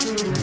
Mm-hmm.